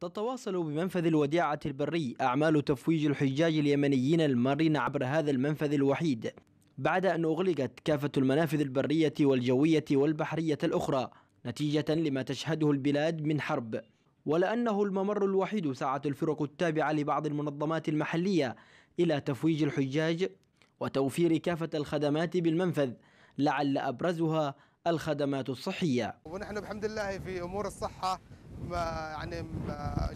تتواصل بمنفذ الوديعة البري أعمال تفويج الحجاج اليمنيين المارين عبر هذا المنفذ الوحيد بعد أن أغلقت كافة المنافذ البرية والجوية والبحرية الأخرى نتيجة لما تشهده البلاد من حرب. ولأنه الممر الوحيد سعت الفرق التابعة لبعض المنظمات المحلية إلى تفويج الحجاج وتوفير كافة الخدمات بالمنفذ لعل أبرزها الخدمات الصحية. ونحن بحمد الله في أمور الصحة يعني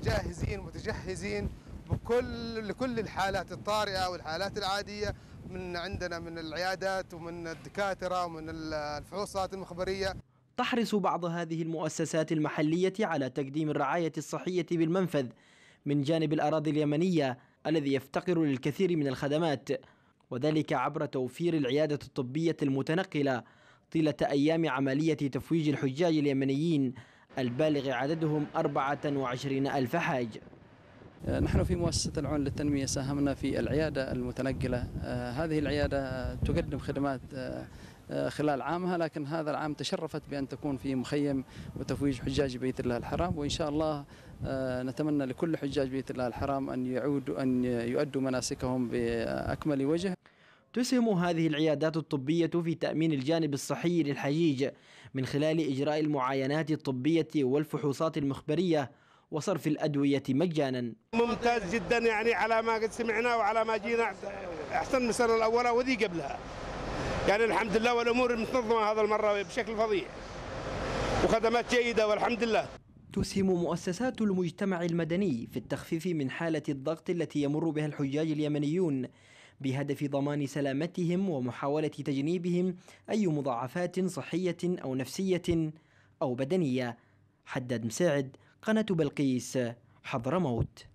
جاهزين متجهزين بكل لكل الحالات الطارئة والحالات العادية من عندنا من العيادات ومن الدكاترة ومن الفحوصات المخبرية. تحرص بعض هذه المؤسسات المحلية على تقديم الرعاية الصحية بالمنفذ من جانب الأراضي اليمنية الذي يفتقر للكثير من الخدمات وذلك عبر توفير العيادة الطبية المتنقلة طيلة أيام عملية تفويج الحجاج اليمنيين البالغ عددهم 24 ألف حاج. نحن في مؤسسة العون للتنمية ساهمنا في العيادة المتنقلة. آه، هذه العيادة تقدم خدمات آه، آه، خلال عامها لكن هذا العام تشرفت بأن تكون في مخيم وتفويج حجاج بيت الله الحرام. وإن شاء الله نتمنى لكل حجاج بيت الله الحرام أن يعودوا أن يؤدوا مناسكهم بأكمل وجه. تسهم هذه العيادات الطبية في تأمين الجانب الصحي للحجيج من خلال إجراء المعاينات الطبية والفحوصات المخبرية وصرف الأدوية مجانا. ممتاز جدا يعني على ما قد سمعنا وعلى ما جينا. أحسن من السنة الأولى وذي قبلها. يعني الحمد لله والأمور متنظمة هذا المرة بشكل فظيع. وخدمات جيدة والحمد لله. تسهم مؤسسات المجتمع المدني في التخفيف من حالة الضغط التي يمر بها الحجاج اليمنيون بهدف ضمان سلامتهم ومحاولة تجنيبهم أي مضاعفات صحية أو نفسية أو بدنية. حدد مساعد قناة بلقيس حضرموت.